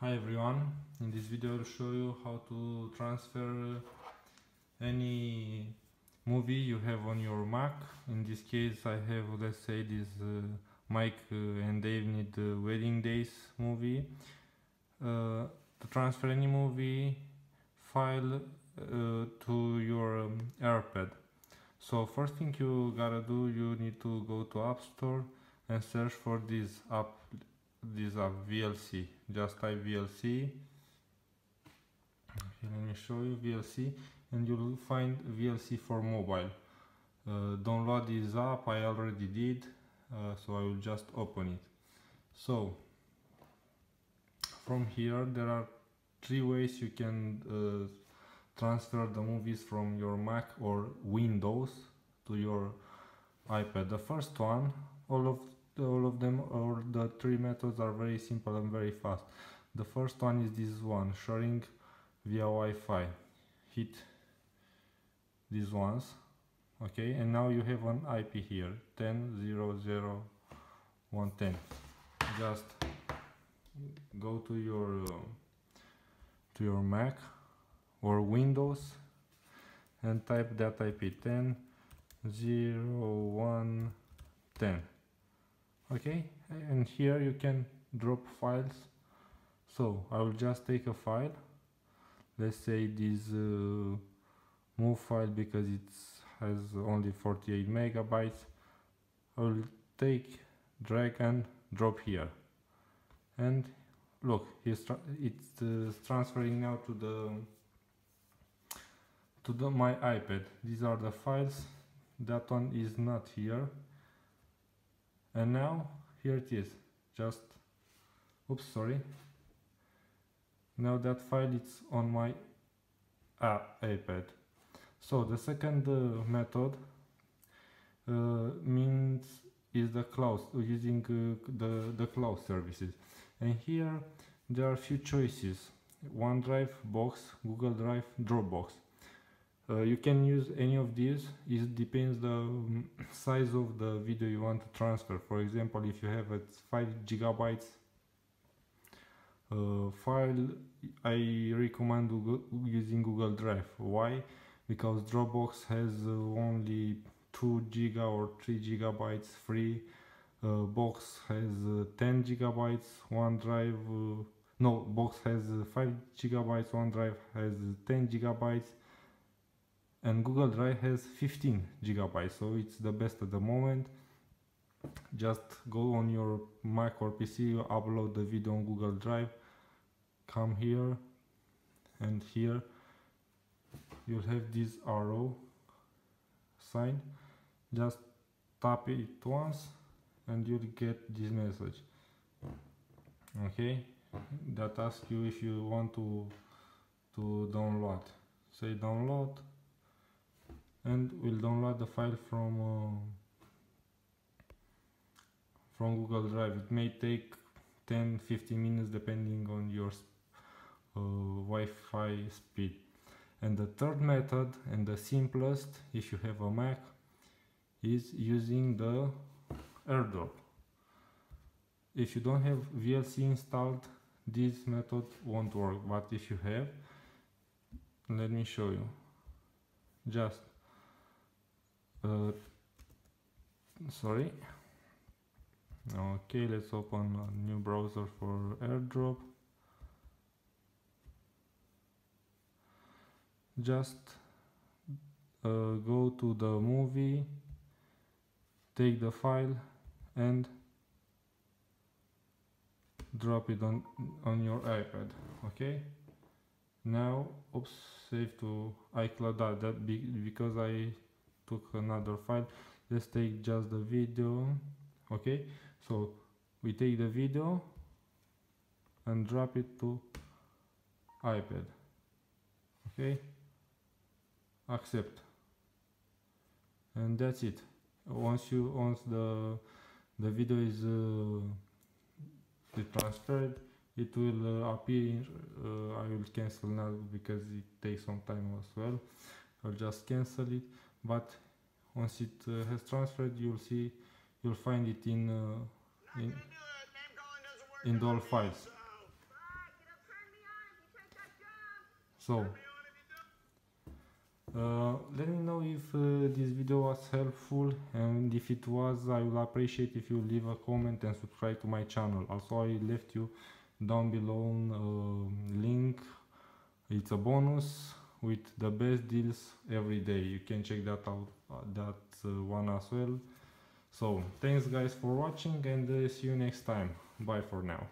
Hi everyone, in this video I'll show you how to transfer any movie you have on your Mac. In this case I have, let's say, this uh, Mike uh, and David uh, Wedding Days movie. Uh, to transfer any movie file uh, to your um, iPad. So first thing you gotta do, you need to go to App Store and search for this app these are VLC just type VLC okay, let me show you VLC and you'll find VLC for mobile. Uh, download this app I already did uh, so I will just open it. So from here there are three ways you can uh, transfer the movies from your Mac or Windows to your iPad. The first one all of all of them or the three methods are very simple and very fast. The first one is this one sharing via Wi-Fi. Hit these ones okay? And now you have an IP here 10.0.0.110 just go to your to your Mac or Windows and type that IP 10.0.1.10 okay and here you can drop files. So I will just take a file. Let's say this uh, move file because it has only 48 megabytes. I will take drag and drop here. And look it's, tra it's uh, transferring now to the to the my iPad. These are the files. That one is not here and now here it is. Just oops sorry. Now that file is on my uh, iPad. So the second uh, method uh, means is the cloud using uh, the the cloud services. And here there are a few choices. OneDrive, Box, Google Drive, Dropbox uh, you can use any of these. It depends the um, size of the video you want to transfer. For example if you have a 5 gigabytes uh, file I recommend Google, using Google Drive. Why? Because Dropbox has uh, only 2 giga or 3 gigabytes free. Uh, box has uh, 10 gigabytes OneDrive uh, no box has 5 gigabytes OneDrive has 10 gigabytes and Google Drive has 15 gigabytes so it's the best at the moment. Just go on your Mac or PC upload the video on Google Drive come here and here. You'll have this arrow sign. Just tap it once and you'll get this message. Okay? That asks you if you want to to download. Say download and we'll download the file from uh, from Google Drive. It may take 10-15 minutes depending on your uh, Wi-Fi speed. And the third method and the simplest if you have a Mac is using the AirDrop. If you don't have VLC installed this method won't work but if you have let me show you just uh, sorry. Okay let's open a new browser for airdrop. Just uh, go to the movie take the file and drop it on on your iPad okay? Now oops save to iCloud that because I took another file. Let's take just the video okay? So we take the video and drop it to iPad okay? Accept. And that's it. Once you once the the video is uh, transferred it will uh, appear uh, I will cancel now because it takes some time as well. I'll just cancel it but once it uh, has transferred you'll see you'll find it in uh, in, in all files. So uh, let me know if uh, this video was helpful and if it was I will appreciate if you leave a comment and subscribe to my channel. Also I left you down below uh, link. It's a bonus with the best deals every day. You can check that out uh, that uh, one as well. So thanks guys for watching and uh, see you next time. Bye for now